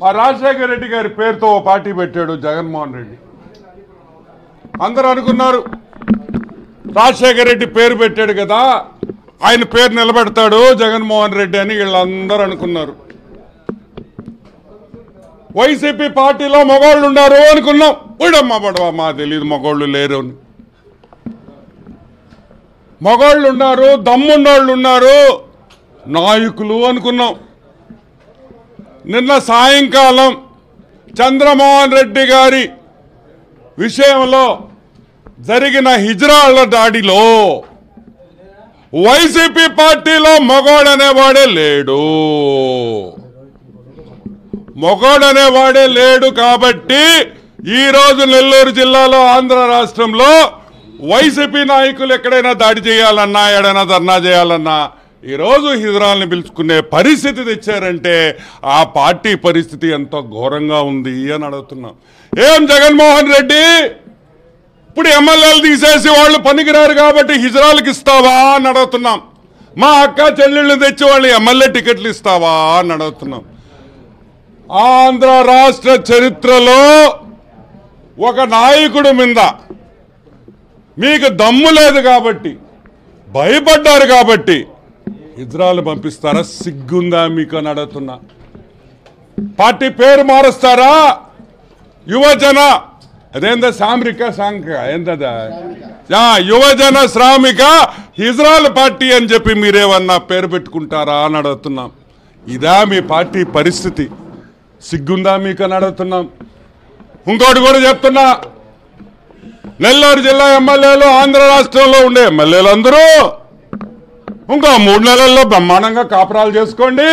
మా రాజశేఖర రెడ్డి గారి పేరుతో ఓ పార్టీ పెట్టాడు జగన్మోహన్ రెడ్డి. అందరూ అనుకున్నారు రాజశేఖర రెడ్డి పేరు పెట్టాడు కదా ఆయన పేరు నిలబెడతాడు జగన్మోహన్ రెడ్డి అని వీళ్ళందరూ అనుకున్నారు. వైసీపీ పార్టీలో మగవాళ్ళు ఉన్నారు అనుకున్నాం. ఉడమ్మ పడవ మా తెలియదు మగవాళ్ళు లేరు అని. మగవాళ్ళు ఉన్నారు దమ్మున్నోళ్ళు ఉన్నారు నాయకులు అనుకున్నాం. నిన్న సాయంకాలం చంద్రమోహన్ రెడ్డి గారి విషయంలో జరిగిన హిజ్రాళ్ళ దాడిలో వైసీపీ పార్టీలో మగోడనేవాడే లేడు. మగోడనేవాడే లేడు కాబట్టి ఈ రోజు నెల్లూరు జిల్లాలో ఆంధ్ర రాష్ట్రంలో వైసీపీ నాయకులు ఎక్కడైనా దాడి చేయాలన్నా ఎడైనా ధర్నా చేయాలన్నా ఈరోజు హిజ్రాల్ని పిలుచుకునే పరిస్థితి తెచ్చారంటే ఆ పార్టీ పరిస్థితి ఎంత ఘోరంగా ఉంది అని అడుగుతున్నాం. ఏం జగన్మోహన్ రెడ్డి? ఇప్పుడు ఎమ్మెల్యేలు తీసేసి వాళ్ళు పనికిరారు కాబట్టి హిజ్రాలకు ఇస్తావా అని అడుగుతున్నాం. మా అక్క చెల్లెళ్ళు తెచ్చి వాళ్ళు ఎమ్మెల్యే టికెట్లు ఇస్తావా అని అడుగుతున్నాం. ఆంధ్ర రాష్ట్ర చరిత్రలో ఒక నాయకుడు మీద మీకు దమ్ము లేదు కాబట్టి భయపడ్డారు కాబట్టి ఇజ్రాయల్ పంపిస్తారా? సిగ్గుందా మీకు అని అడుగుతున్నా. పార్టీ పేరు మారుస్తారా? యువజన అదేందా సామ్రిక సాంక ఏందదా యువజన శ్రామిక ఇజ్రాయల్ పార్టీ అని చెప్పి మీరేమన్నా పేరు పెట్టుకుంటారా అని అడుగుతున్నాం. ఇదా మీ పార్టీ పరిస్థితి. సిగ్గుందా మీకు అని అడుగుతున్నాం. ఇంకోటి కూడా చెప్తున్నా. నెల్లూరు జిల్లా ఎమ్మెల్యేలు ఆంధ్ర రాష్ట్రంలో ఉండే ఎమ్మెల్యేలు అందరూ ఇంకో మూడు నెలల్లో బ్రహ్మాండంగా కాపురాలు చేసుకోండి.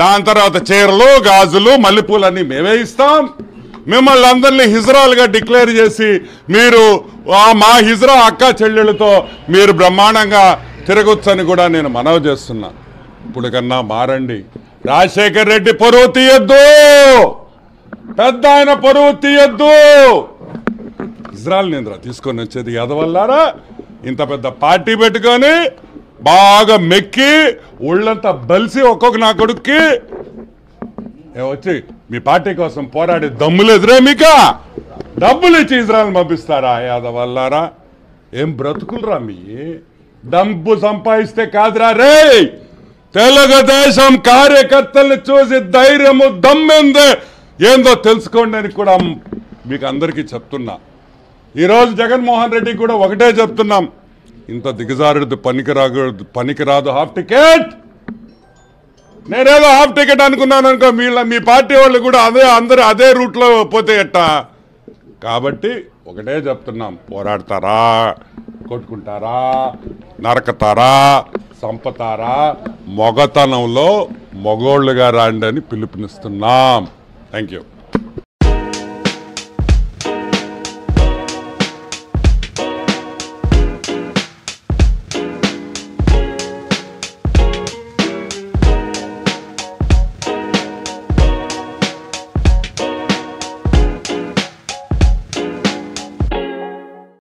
దాని తర్వాత చీరలు గాజులు మల్లెపూలన్నీ మేమే ఇస్తాం. మిమ్మల్ని అందరినీ హిజ్రాలుగా డిక్లేర్ చేసి మీరు మా హిజరా అక్క చెల్లెళ్ళతో మీరు బ్రహ్మాండంగా తిరగొచ్చని కూడా నేను మనవి చేస్తున్నా. ఇప్పుడు కన్నా మారండి. రాజశేఖర్ రెడ్డి పరువు తీయద్దు. పెద్ద ఆయన పరువు తీయద్దు. ఇజ్రాయల్ నింద్ర తీసుకొని వచ్చేది ఎదవల్లారా ఇంత పెద్ద పార్టీ పెట్టుకొని బాగా మెక్కి ఒళ్ళంతా బలిసి ఒక్కొక్క నా కొడుక్కి. ఏ వచ్చి మీ పార్టీ కోసం పోరాడి దమ్ములు ఎదురే మీక? డబ్బులు ఇచ్చి ఇజ్రాయల్ పంపిస్తారా యాదవల్లారా? ఏం బ్రతుకులరా మీ? డబ్బు సంపాదిస్తే కాదురా రే! తెలుగుదేశం కార్యకర్తల్ని చూసి ధైర్యము దమ్మింది. ఏందో తెలుసుకోండి అని కూడా మీకు అందరికీ చెప్తున్నా. ఈరోజు జగన్మోహన్ రెడ్డి కూడా ఒకటే చెప్తున్నాం. ఇంత దిగజారుడు పనికిరాదు పనికిరాదు హాఫ్ టికెట్ నేనేదో హాఫ్ టికెట్ అనుకున్నాను అనుకో మీ మీ పార్టీ వాళ్ళు కూడా అదే అందరూ అదే రూట్లో పోతే ఎట్టా కాబట్టి ఒకటే చెప్తున్నాం పోరాడతారా కొట్టుకుంటారా నరకతారా సంపతారా మొగతనంలో మొగోళ్ళుగా రాండి అని పిలుపునిస్తున్నాం. Thank you